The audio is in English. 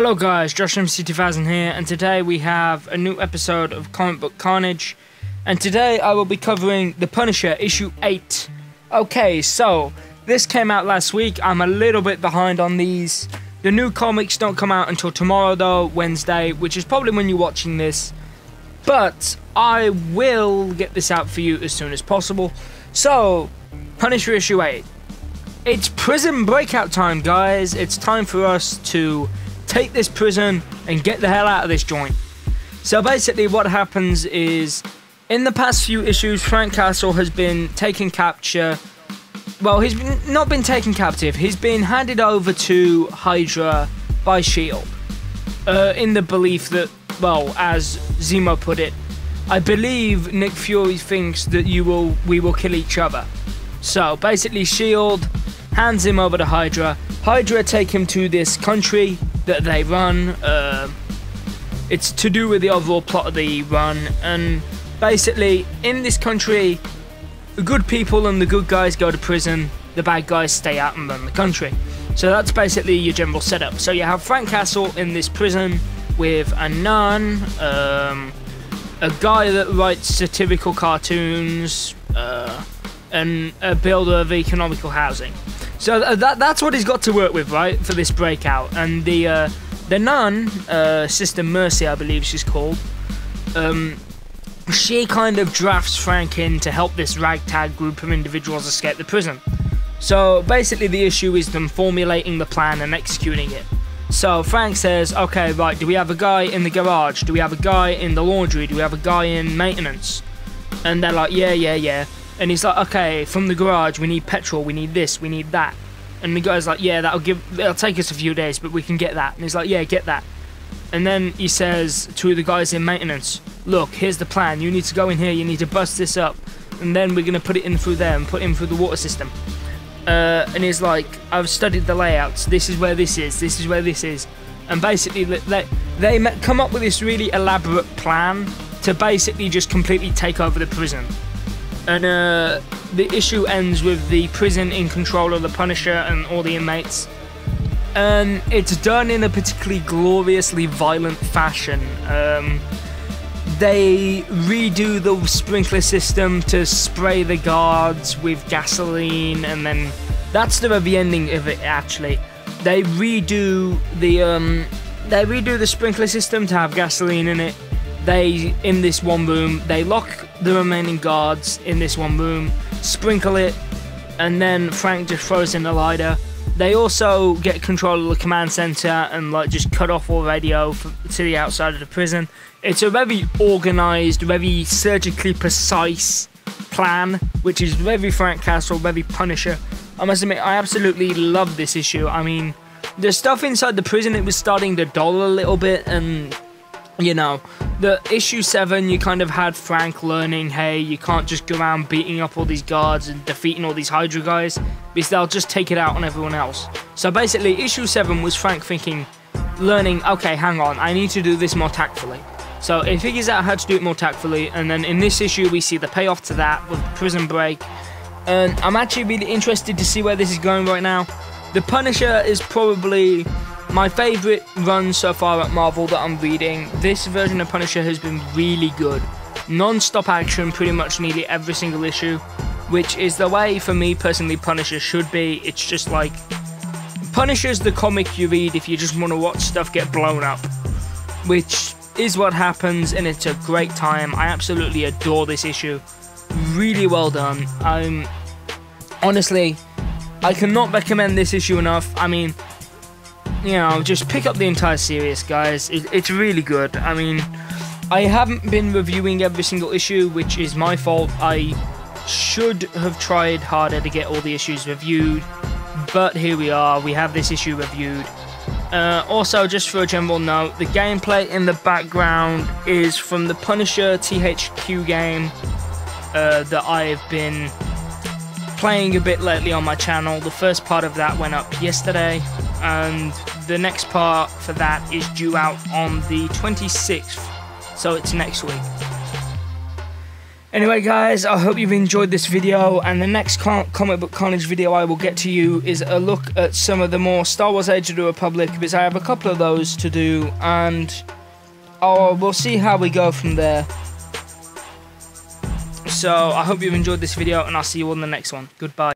Hello guys, Josh MC2000 here, and today we have a new episode of Comic Book Carnage. And today I will be covering The Punisher, issue 8. Okay, so, this came out last week, I'm a little bit behind on these. The new comics don't come out until tomorrow though, Wednesday, which is probably when you're watching this. But, I will get this out for you as soon as possible. So, Punisher issue 8. It's prison breakout time, guys. It's time for us to take this prison and get the hell out of this joint. So basically what happens is, in the past few issues, Frank Castle has been taken capture. Well, he's been, not been taken captive. He's been handed over to Hydra by S.H.I.E.L.D. Uh, in the belief that, well, as Zemo put it, I believe Nick Fury thinks that you will, we will kill each other. So basically, S.H.I.E.L.D. hands him over to Hydra. Hydra take him to this country that they run. Uh, it's to do with the overall plot of the run, and basically, in this country, the good people and the good guys go to prison, the bad guys stay out and run the country. So that's basically your general setup. So you have Frank Castle in this prison with a nun, um, a guy that writes satirical cartoons, uh, and a builder of economical housing. So that that's what he's got to work with, right, for this breakout. And the uh, the nun, uh, Sister Mercy, I believe she's called. Um, she kind of drafts Frank in to help this ragtag group of individuals escape the prison. So basically, the issue is them formulating the plan and executing it. So Frank says, okay, right, do we have a guy in the garage? Do we have a guy in the laundry? Do we have a guy in maintenance? And they're like, yeah, yeah, yeah. And he's like, okay, from the garage, we need petrol, we need this, we need that. And the guy's like, yeah, that'll give, it'll take us a few days, but we can get that. And he's like, yeah, get that. And then he says to the guys in maintenance, look, here's the plan. You need to go in here, you need to bust this up, and then we're gonna put it in through there and put it in through the water system. Uh, and he's like, I've studied the layouts. This is where this is. This is where this is. And basically, they they come up with this really elaborate plan to basically just completely take over the prison and uh, the issue ends with the prison in control of the Punisher and all the inmates. And it's done in a particularly gloriously violent fashion. Um, they redo the sprinkler system to spray the guards with gasoline, and then that's the very ending of it. Actually, they redo the um, they redo the sprinkler system to have gasoline in it. They in this one room they lock the remaining guards in this one room, sprinkle it, and then Frank just throws in the lighter. They also get control of the command center and like just cut off all radio to the outside of the prison. It's a very organized, very surgically precise plan, which is very Frank Castle, very Punisher. I must admit, I absolutely love this issue. I mean, the stuff inside the prison, it was starting to dull a little bit, and you know, the issue 7 you kind of had Frank learning hey you can't just go around beating up all these guards and defeating all these Hydra guys because they'll just take it out on everyone else. So basically issue 7 was Frank thinking learning okay hang on I need to do this more tactfully. So he figures out how to do it more tactfully and then in this issue we see the payoff to that with prison break. And I'm actually really interested to see where this is going right now. The Punisher is probably my favourite run so far at Marvel that I'm reading, this version of Punisher has been really good. Non-stop action pretty much nearly every single issue, which is the way for me personally Punisher should be. It's just like Punisher's the comic you read if you just want to watch stuff get blown up, which is what happens and it's a great time. I absolutely adore this issue. Really well done. I'm honestly I cannot recommend this issue enough. I mean, you know, just pick up the entire series, guys. It, it's really good. I mean, I haven't been reviewing every single issue, which is my fault. I should have tried harder to get all the issues reviewed, but here we are. We have this issue reviewed. Uh, also, just for a general note, the gameplay in the background is from the Punisher THQ game uh, that I've been playing a bit lately on my channel. The first part of that went up yesterday, and the next part for that is due out on the 26th, so it's next week. Anyway, guys, I hope you've enjoyed this video, and the next comic book carnage video I will get to you is a look at some of the more Star Wars Age of the Republic, because I have a couple of those to do, and oh, we'll see how we go from there. So, I hope you've enjoyed this video, and I'll see you on the next one. Goodbye.